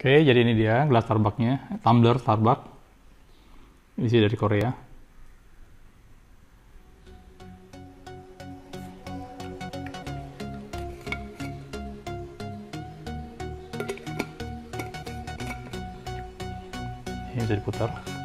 Oke, jadi ini dia gelas Starbucks-nya, tumbler Starbucks. Isi dari Korea. Ini bisa diputar.